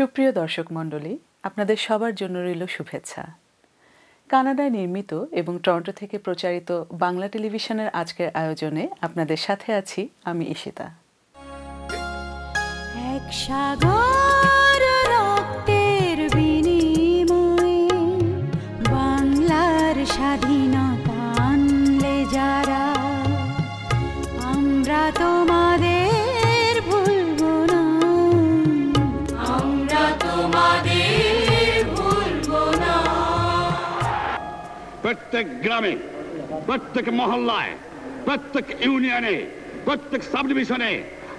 সুপ্রিয় দর্শক মণ্ডলী, আপনাদের সবার জন্য রইল শুভেচ্ছা। কানাডায় নির্মিত এবং টরন্টো থেকে প্রচারিত বাংলা টেলিভিশনের আজকের আয়োজনে আপনাদের সাথে আছি আমি ইশিতা এক সাগর প্রত্যেক গ্রামে, প্রত্যেক মহল্লায়, প্রত্যেক ইউনিয়নে, প্রত্যেক সাব ডিভিশনে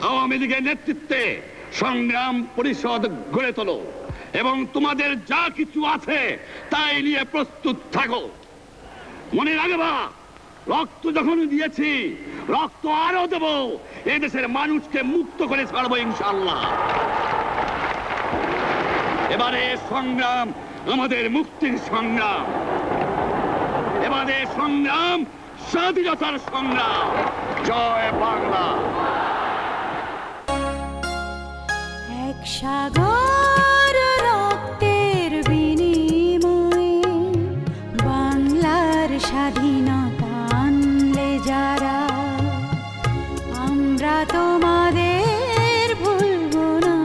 আওয়ামী লীগের নেতৃত্বে সংগ্রাম পরিষদ গড়ে তোলো এবং তোমাদের যা কিছু আছে তাই নিয়ে প্রস্তুত থাকো। মনে রাখবা রক্ত যখন দিয়েছি, রক্ত আরও দেব এই দেশের মানুষকে মুক্ত করে ছাড়বো ইনশাল্লাহ এবারে সংগ্রাম, আমাদের মুক্তির সংগ্রাম। এবারে সংগ্রাম স্বাধীনতার সংগ্রাম। জয় বাংলা। এক সাগর রক্তের বিনিময়ে বাংলার স্বাধীনতা আনলে যারা আমরা তোমাদের ভুলব না।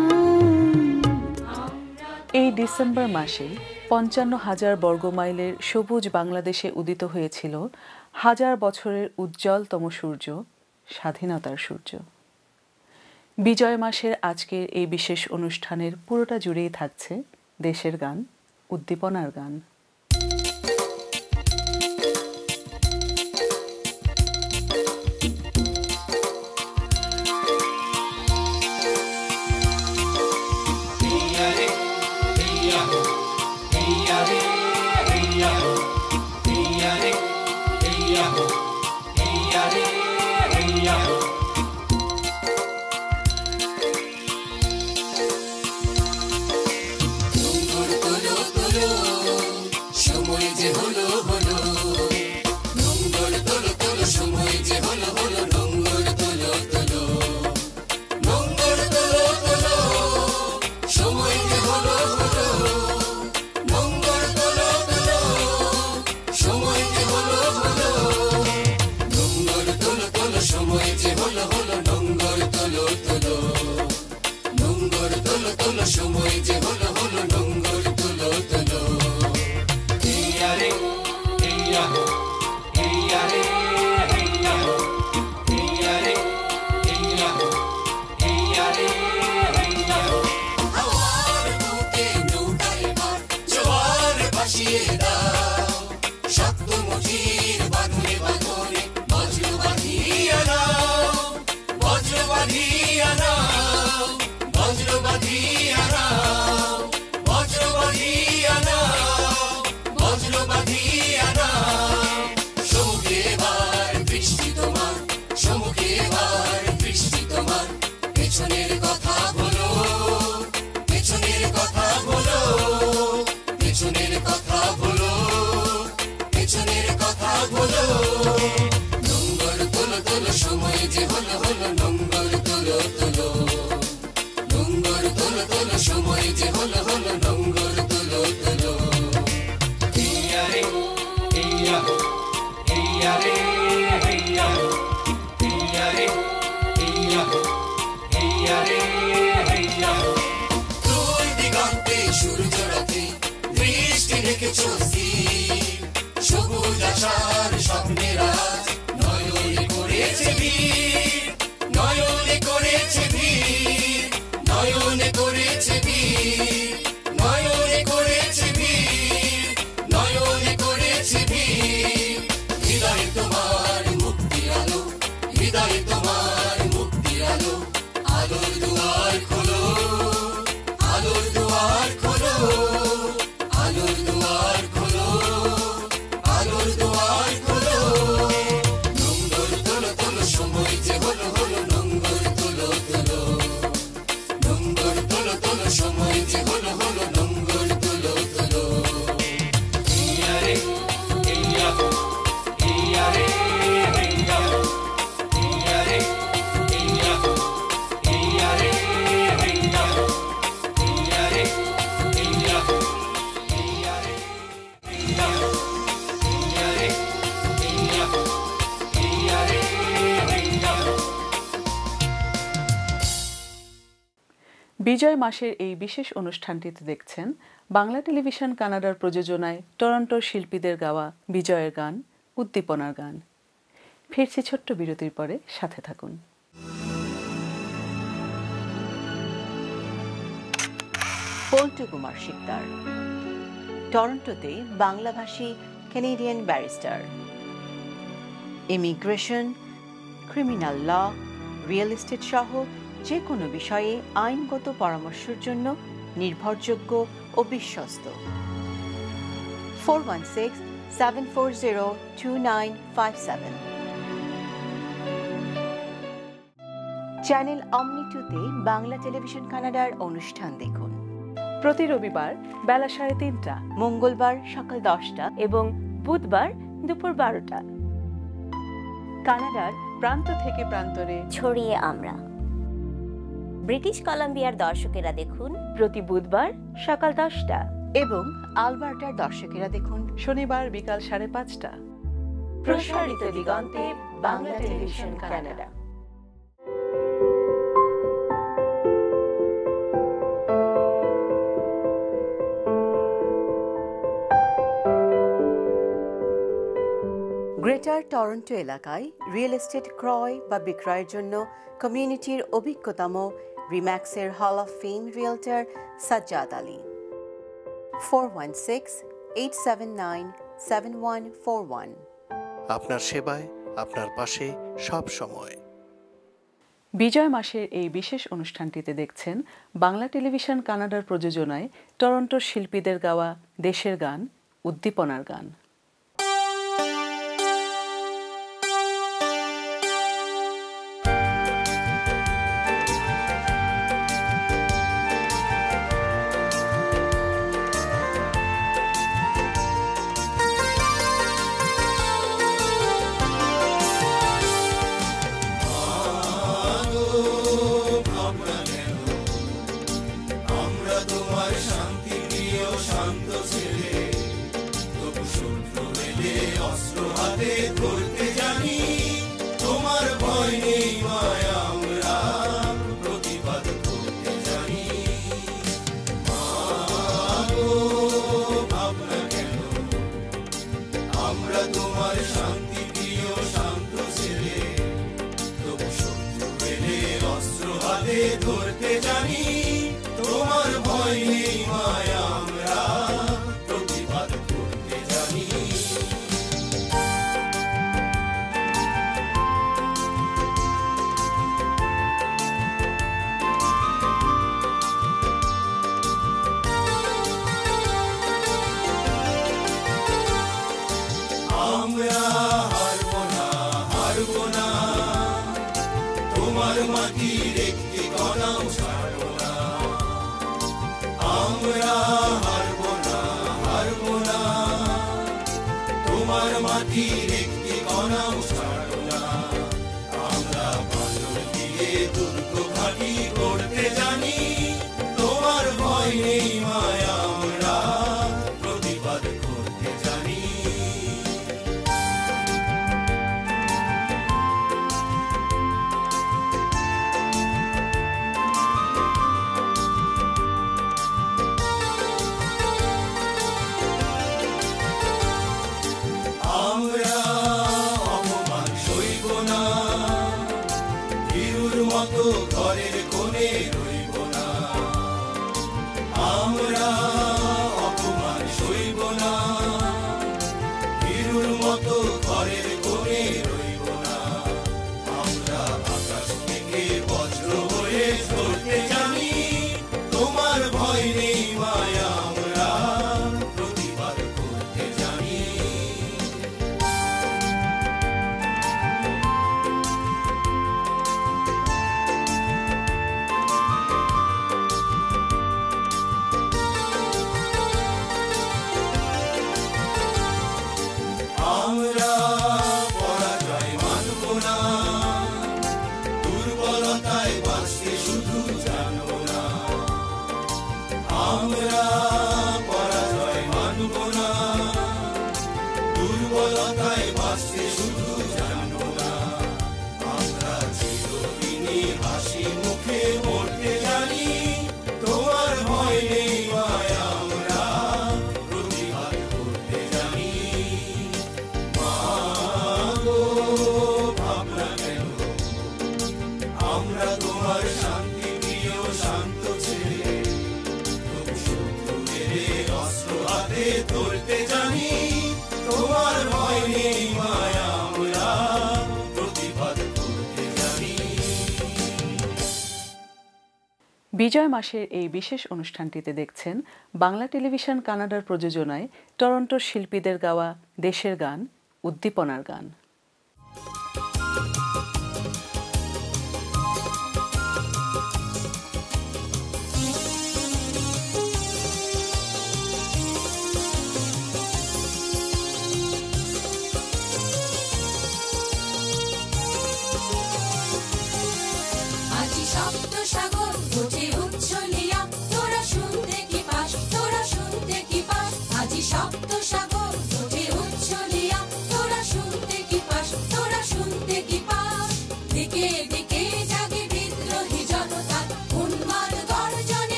এই ডিসেম্বর মাসে পঞ্চান্ন হাজার বর্গমাইলের সবুজ বাংলাদেশে উদিত হয়েছিল হাজার বছরের উজ্জ্বলতম সূর্য, স্বাধীনতার সূর্য। বিজয় মাসের আজকের এই বিশেষ অনুষ্ঠানের পুরোটা জুড়েই থাকছে দেশের গান, উদ্দীপনার গান। সময় যে হলো বিজয় মাসের এই বিশেষ অনুষ্ঠানটিতে দেখছেন বাংলা টেলিভিশন কানাডার প্রযোজনায় টরন্টোর শিল্পীদের গাওয়া বিজয়ের গান, উদ্দীপনার গান। ফিরছি ছোট্ট বিরতির পরে, সাথে থাকুন। পল্টু কুমার শিকদার, টরন্টোতে বাংলাভাষী Canadian barrister immigration criminal law real estate সহ যে কোনো বিষয়ে আইনগত পরামর্শের জন্য নির্ভরযোগ্য ও বিশ্বস্ত। Four one six seven four zero two nine five seven channel Omni টুতে বাংলা টেলিভিশন কানাডার অনুষ্ঠান দেখুন। প্রতি রবিবার বেলা সাড়ে তিনটা, মঙ্গলবার সকাল দশটা এবং বুধবার দুপুর বারোটা। কানাডার প্রান্ত থেকে প্রান্তরে। ছড়িয়ে আমরা। ব্রিটিশ কলাম্বিয়ার দর্শকেরা দেখুন প্রতি বুধবার সকাল দশটা এবং আলবার্টার দর্শকেরা দেখুন শনিবার বিকাল সাড়ে পাঁচটা। প্রসারিত দিগন্তে, Bangla television, Canada. Greater Toronto এলাকায় রিয়েল এস্টেট ক্রয় বা বিক্রয়ের জন্য কমিউনিটির অভিজ্ঞতম রিম্যাক্সের hall of fame realtor Sajjad Ali four one six eight seven nine seven one four one আপনার সেবায় আপনার পাশে সব সময়। বিজয় মাসের এই বিশেষ অনুষ্ঠানটিতে দেখছেন বাংলা টেলিভিশন কানাডার প্রযোজনায় টরন্টোর শিল্পীদের গাওয়া দেশের গান উদ্দীপনার গান। জানি তোমার ভয় তোমার বিজয় মাসের এই বিশেষ অনুষ্ঠানটিতে দেখছেন বাংলা টেলিভিশন কানাডার প্রযোজনায় টরন্টোর শিল্পীদের গাওয়া দেশের গান, উদ্দীপনার গান।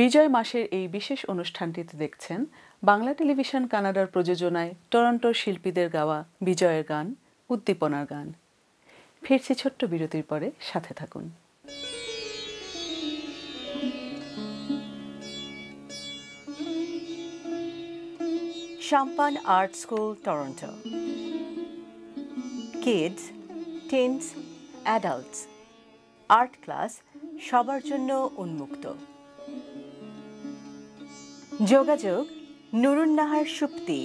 বিজয় মাসের এই বিশেষ অনুষ্ঠানটিতে দেখছেন বাংলা টেলিভিশন কানাডার প্রযোজনায় টরন্টোর শিল্পীদের গাওয়া বিজয়ের গান উদ্দীপনার গান। ফিরছি ছোট্ট বিরতির পরে সাথে থাকুন। Shampan art school Toronto. Kids, teens adults art class সবার জন্য উন্মুক্ত। যোগাযোগ Nurunnahar Supti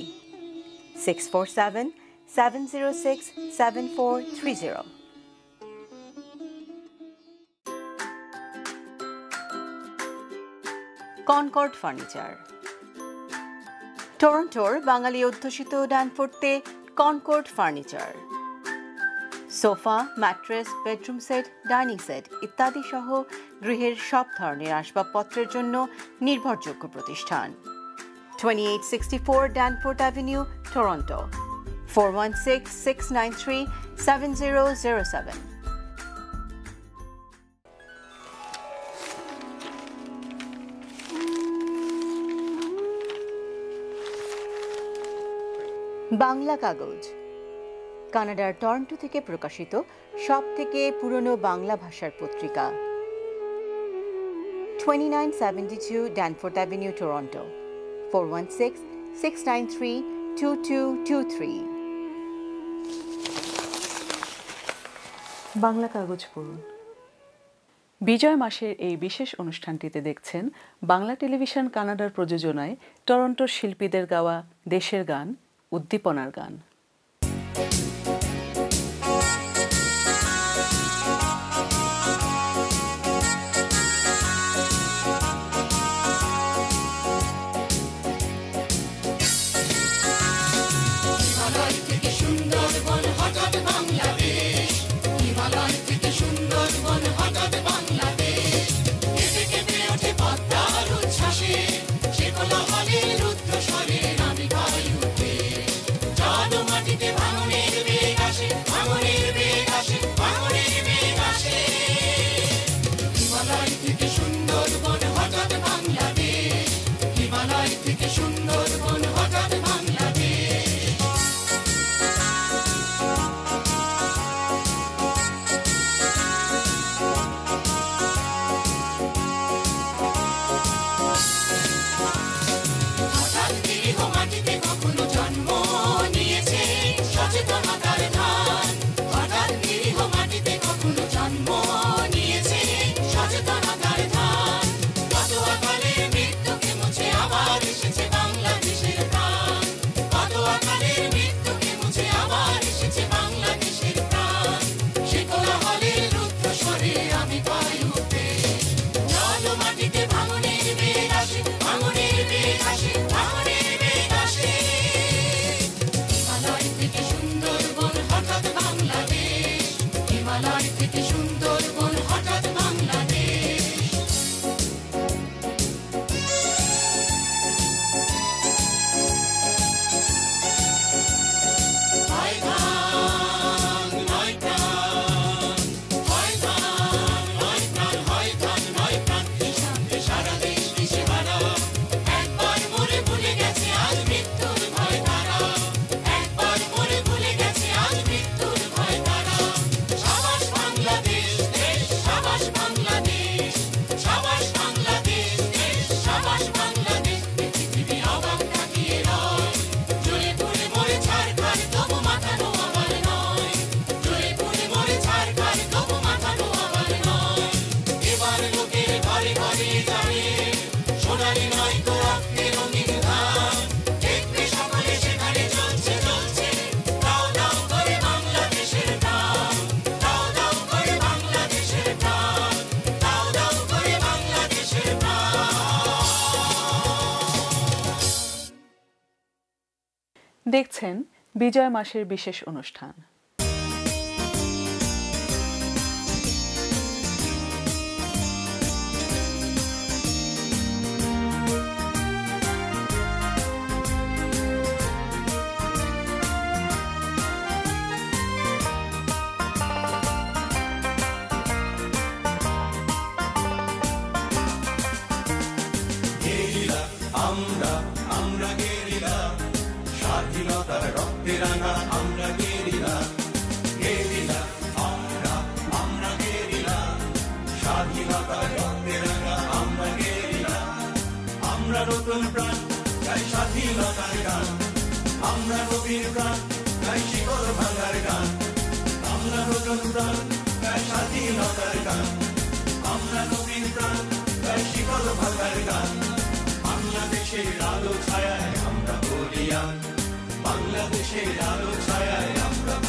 six four seven seven zero six seven four three zero Concord furniture টরন্টোর বাঙালি অধ্যুষিত ড্যানফোর্টতে Concord furniture sofa, mattress, bedroom set, dining set ইত্যাদি সহ গৃহের সব ধরনের আসবাবপত্রের জন্য নির্ভরযোগ্য প্রতিষ্ঠান। Twenty eight sixty four Danforth avenue Toronto four one six six nine three seven zero zero seven Bangla Kagoj কানাডার টরন্টো থেকে প্রকাশিত সব থেকে পুরনো বাংলা ভাষার পত্রিকা। Twenty nine seventy two Danforth avenue Toronto four one six six nine three two two two three Bangla Kagoj পড়ুন। বিজয় মাসের এই বিশেষ অনুষ্ঠানটিতে দেখছেন বাংলা টেলিভিশন কানাডার প্রযোজনায় টরন্টোর শিল্পীদের গাওয়া দেশের গান, উদ্দীপনার গান। দেখছেন বিজয় মাসের বিশেষ অনুষ্ঠান। নবীর প্রাণ তাই শিকল ভাঙার গান। আমরা নতুন প্রাণ, তাই স্বাধীনতার গান। আমরা নবীর প্রাণ, তাই শিকল ভাঙার গান। বাংলাদেশের আলো ছায়ায় আমরা বলিয়ান। বাংলাদেশের আলো ছায়ায় আমরা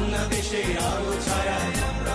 বাংলাদেশের আলো ছায়ায় আমরা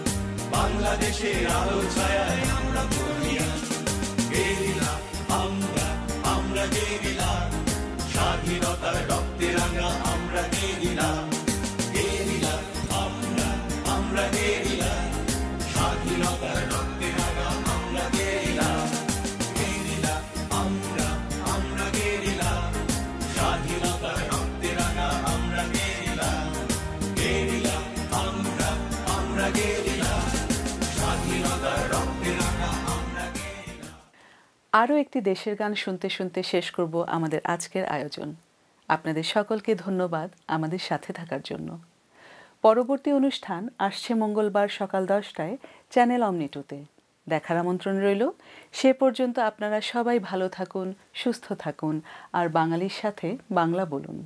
বাংলাদেশের আলো ছায় আমরা বলিয়ান গেরিলা আমরা আমরা গেরিলা স্বাধীনতার রক্তে রাঙা আমরা গেরিলা আরও একটি দেশের গান শুনতে শুনতে শেষ করব আমাদের আজকের আয়োজন। আপনাদের সকলকে ধন্যবাদ আমাদের সাথে থাকার জন্য। পরবর্তী অনুষ্ঠান আসছে মঙ্গলবার সকাল দশটায় চ্যানেল অমনিটুতে। দেখার আমন্ত্রণ রইল। সে পর্যন্ত আপনারা সবাই ভালো থাকুন, সুস্থ থাকুন, আর বাঙালির সাথে বাংলা বলুন।